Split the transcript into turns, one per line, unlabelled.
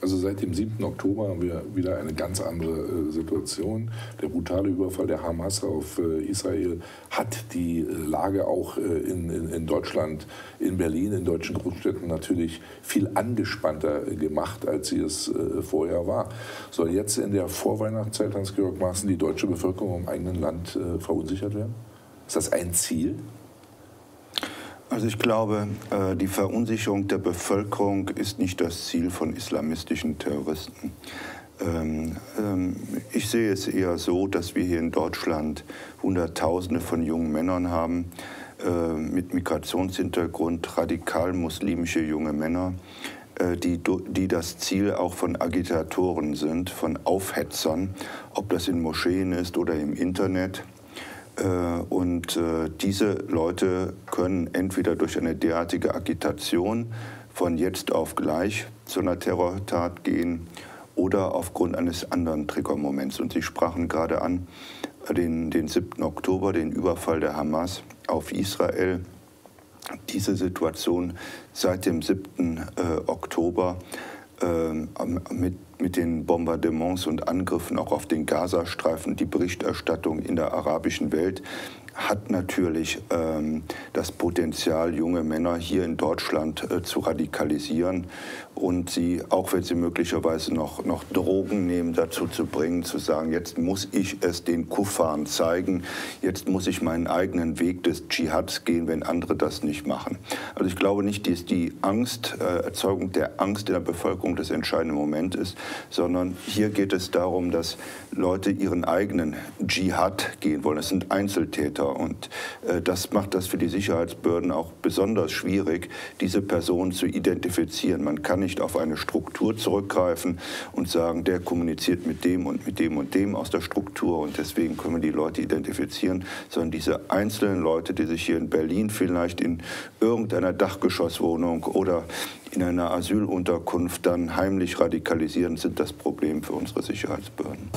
Also seit dem 7. Oktober haben wir wieder eine ganz andere äh, Situation. Der brutale Überfall der Hamas auf äh, Israel hat die äh, Lage auch in, in, in, Deutschland, in Berlin, in deutschen Großstädten natürlich viel angespannter gemacht, als sie es vorher war. Soll jetzt in der Vorweihnachtszeit, Hans-Georg Maaßen, die deutsche Bevölkerung im eigenen Land verunsichert werden? Ist das ein Ziel?
Also ich glaube, äh, die Verunsicherung der Bevölkerung ist nicht das Ziel von islamistischen Terroristen. Ähm, ähm, ich sehe es eher so, dass wir hier in Deutschland Hunderttausende von jungen Männern haben äh, mit Migrationshintergrund, radikal muslimische junge Männer, äh, die, die das Ziel auch von Agitatoren sind, von Aufhetzern, ob das in Moscheen ist oder im Internet. Äh, und äh, diese Leute können entweder durch eine derartige Agitation von jetzt auf gleich zu einer Terrortat gehen oder aufgrund eines anderen Triggermoments. Und Sie sprachen gerade an den, den 7. Oktober, den Überfall der Hamas auf Israel. Diese Situation seit dem 7. Äh, Oktober mit mit den Bombardements und Angriffen auch auf den Gazastreifen, die Berichterstattung in der arabischen Welt hat natürlich ähm, das Potenzial, junge Männer hier in Deutschland äh, zu radikalisieren und sie, auch wenn sie möglicherweise noch, noch Drogen nehmen, dazu zu bringen, zu sagen, jetzt muss ich es den Kuffaren zeigen, jetzt muss ich meinen eigenen Weg des Dschihads gehen, wenn andere das nicht machen. Also ich glaube nicht, dass die Angst, äh, Erzeugung der Angst in der Bevölkerung das entscheidende Moment ist, sondern hier geht es darum, dass Leute ihren eigenen Dschihad gehen wollen. Das sind Einzeltäter und äh, das macht das für die Sicherheitsbehörden auch besonders schwierig, diese Personen zu identifizieren. Man kann nicht auf eine Struktur zurückgreifen und sagen, der kommuniziert mit dem und mit dem und dem aus der Struktur und deswegen können wir die Leute identifizieren, sondern diese einzelnen Leute, die sich hier in Berlin vielleicht in irgendeiner Dachgeschosswohnung oder in einer Asylunterkunft dann heimlich radikalisieren, sind das Problem für unsere Sicherheitsbehörden.